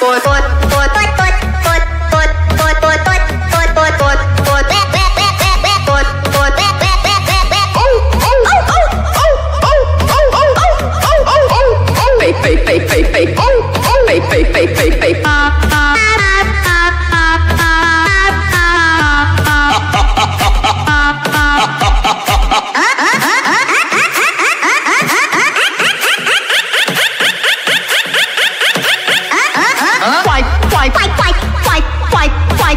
boy, boy.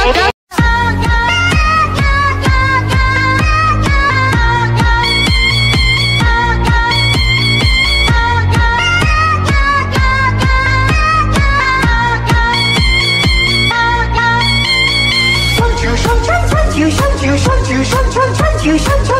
ช่องเช้าช่องช่อง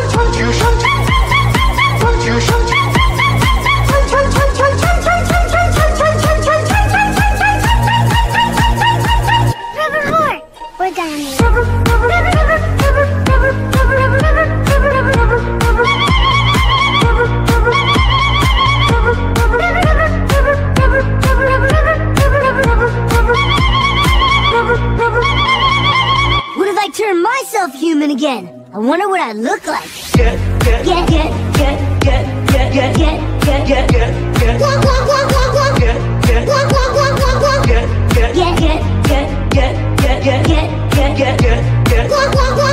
again. I wonder what I look like. Get, get, get, get, get, get, get, get, get, get, get, get. Walk, walk, walk, walk, walk. Get, get, walk, walk, walk, walk, walk. Get, get, get, get, get, get, get, get, get, get, get, get. Walk, walk, walk.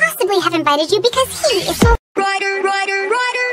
possibly have invited you because he is so- Ryder, Ryder, Ryder!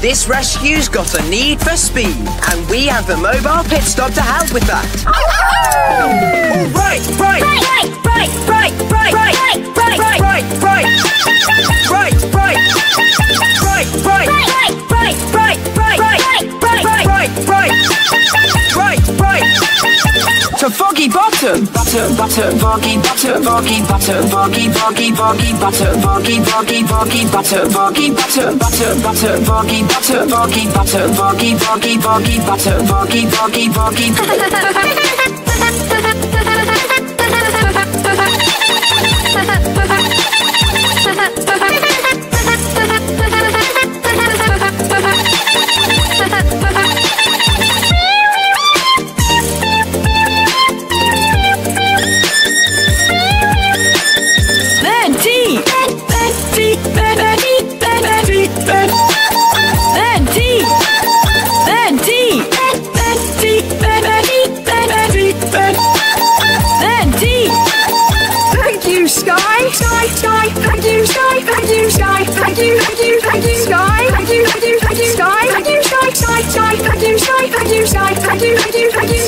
This rescue's got a need for speed, and we have the mobile pit stop to help with that. All right, right, Right, right, right, right, right, right, right, right, right, right, right, right, right, butter, butter, butter, butter, boggy, butter, boggy, boggy, boggy, butter, boggy, boggy, boggy, butter, boggy, butter, butter, butter, boggy, butter, boggy, butter, boggy, boggy, boggy, butter, boggy, boggy, boggy. shine, thank you, thank you, thank you,